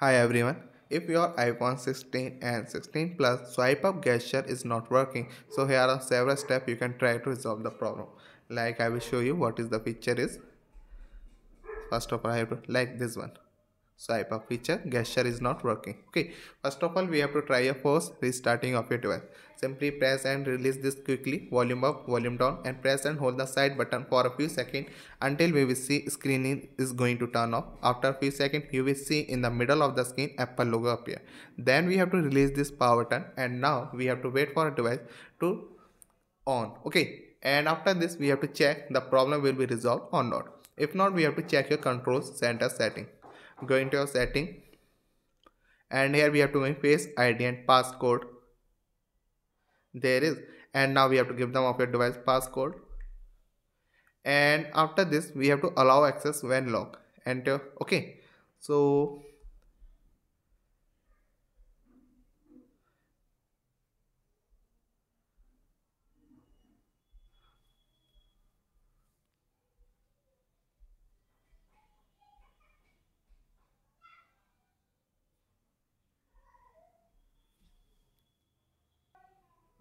Hi everyone. If your iPhone 16 and 16 Plus swipe up gesture is not working, so here are several steps you can try to resolve the problem. Like I will show you what is the feature is. First of all, I have to like this one swipe up feature gesture is not working. Okay first of all we have to try a force restarting of your device. Simply press and release this quickly volume up volume down and press and hold the side button for a few seconds until we will see screen is going to turn off. After a few seconds you will see in the middle of the screen apple logo appear. Then we have to release this power button and now we have to wait for a device to on. Okay and after this we have to check the problem will be resolved or not. If not we have to check your control center setting go into your setting. And here we have to in face id and passcode. There is and now we have to give them of your device passcode. And after this we have to allow access when locked. Enter. Okay. So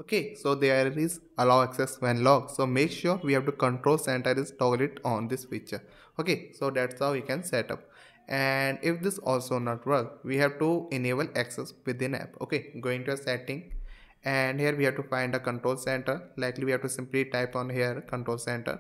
okay so there is allow access when locked so make sure we have to control center is toggle it on this feature. Okay so that's how we can set up. And if this also not work we have to enable access within app. Okay going to a setting and here we have to find a control center. Likely we have to simply type on here control center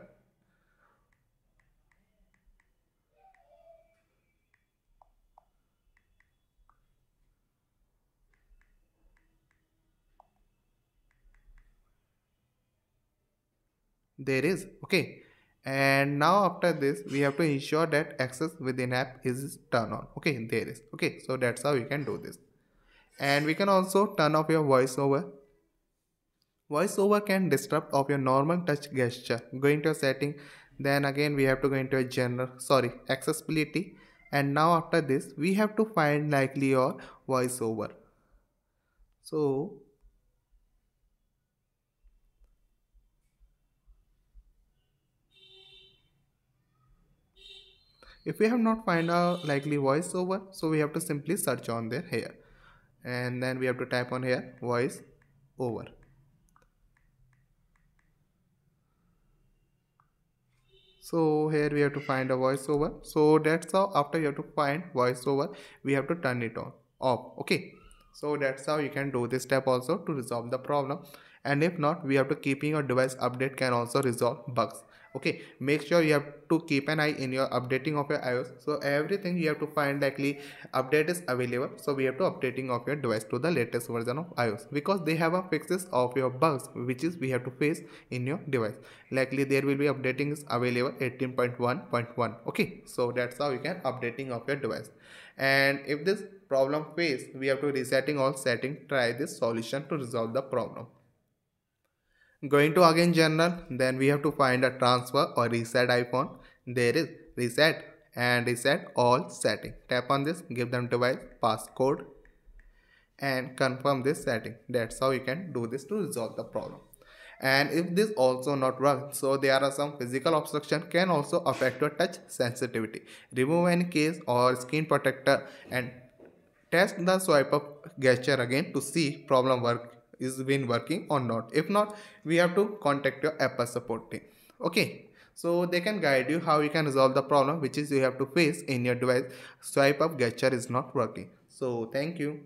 there is. Okay. And now after this we have to ensure that access within app is turned on. Okay. There is. Okay. So that's how you can do this. And we can also turn off your voiceover. Voiceover can disrupt of your normal touch gesture. Go into a setting. Then again we have to go into a general sorry accessibility. And now after this we have to find likely your voiceover. So if we have not find a likely voiceover so we have to simply search on there here. And then we have to type on here voice over so here we have to find a voiceover. So that's how after you have to find voiceover we have to turn it on off. Okay. So that's how you can do this step also to resolve the problem. And if not we have to keeping your device update can also resolve bugs okay make sure you have to keep an eye in your updating of your ios. So everything you have to find likely update is available. So we have to updating of your device to the latest version of ios because they have a fixes of your bugs which is we have to face in your device. Likely there will be updating is available 18.1.1 okay so that's how you can updating of your device. And if this problem face we have to resetting all setting try this solution to resolve the problem Going to again general, then we have to find a transfer or reset iPhone. There is reset and reset all setting. Tap on this, give them device passcode and confirm this setting. That's how you can do this to resolve the problem. And if this also not work, so there are some physical obstruction can also affect your touch sensitivity. Remove any case or screen protector and test the swipe up gesture again to see problem work is been working or not. If not we have to contact your apple support team. Okay. So they can guide you how you can resolve the problem which is you have to face in your device. Swipe up gesture is not working. So thank you